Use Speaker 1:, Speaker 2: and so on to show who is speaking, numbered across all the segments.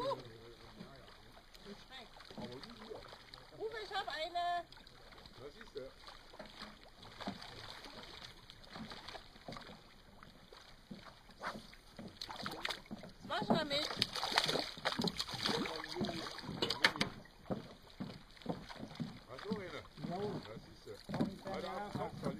Speaker 1: Uh. Schmeckt. Uwe, ich habe eine.
Speaker 2: Das ist der.
Speaker 1: Was machst du damit?
Speaker 2: Hast du eine?
Speaker 3: Jo,
Speaker 2: Das ist der.
Speaker 3: komm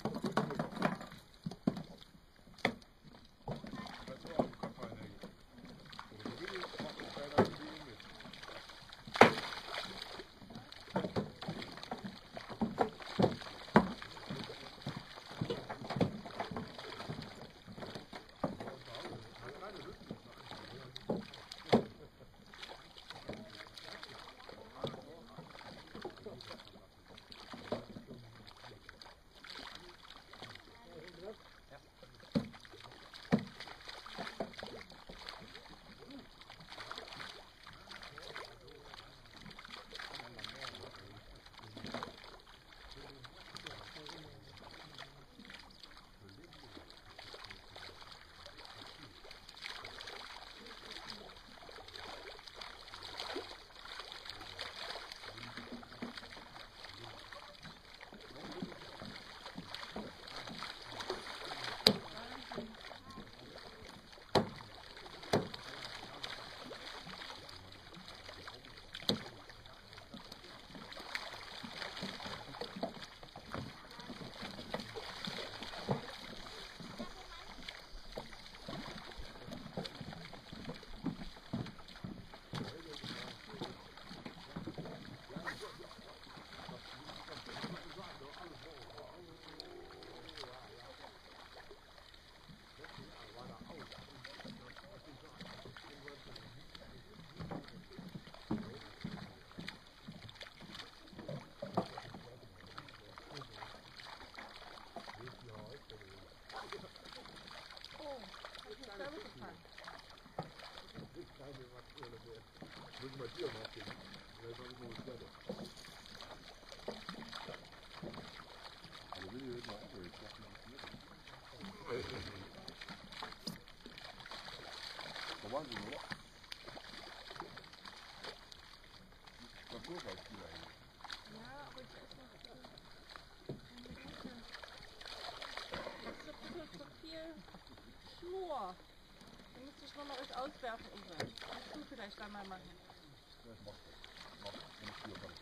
Speaker 2: This is Das.
Speaker 1: Da müsste ich nochmal was auswerfen, Uwe. Kannst du vielleicht da mal machen.
Speaker 2: Das macht das. Macht, wenn ich hier kann.